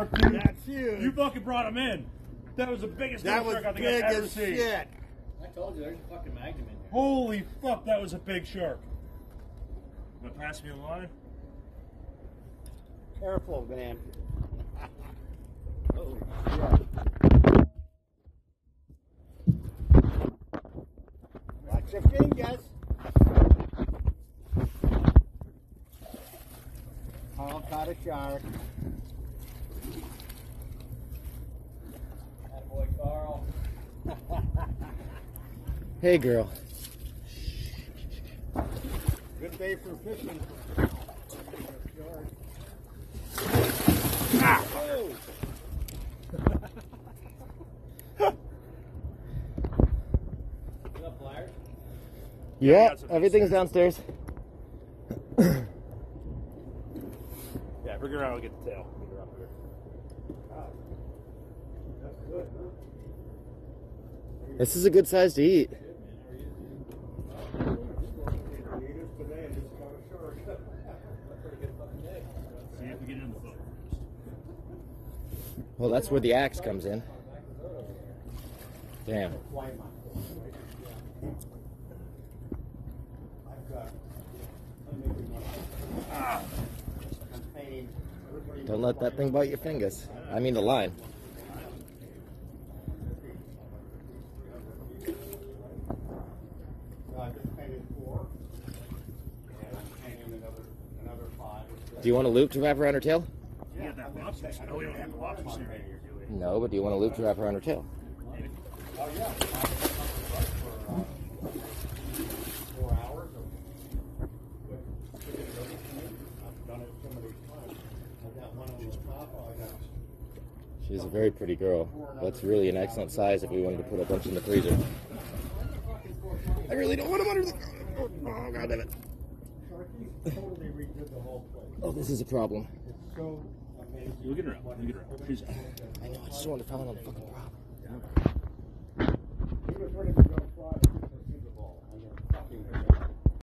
That's huge. You fucking brought him in. That was the biggest that was shark I think big I've ever seen. shit. I told you, there's a fucking magnum in there. Holy fuck, that was a big shark. Gonna pass me a line? Careful, man. Oh, Watch your fingers. Carl caught a shark. Hey, girl. Good day for fishing. Blair? Yeah, everything's downstairs. Yeah, bring her around, I'll get the tail. Get her up here. That's good, huh? This is a good size to eat. Eat us today and just caught a shark. Pretty good fucking day. So you have to get it in the boat first. Well, that's where the axe comes in. Damn. Fly. I've got. I'm making one. I'm painting. Everybody- Don't let that thing bite your fingers. I mean the line. Do you want a loop to wrap around her tail? You that lobster snare. Oh, we don't have the lobster here, do we? No, but do you want a loop to wrap around her tail? Oh, yeah. For, Four hours of. I've done it so many times. I got one on the top, I got. She's a very pretty girl. That's really an excellent size if we wanted to put a bunch in the freezer. I really don't want them under the. Oh, god damn it. Oh, this is a problem. It's so amazing. Look at her up. Look at her up. She's I know, I just want to find on the fucking problem.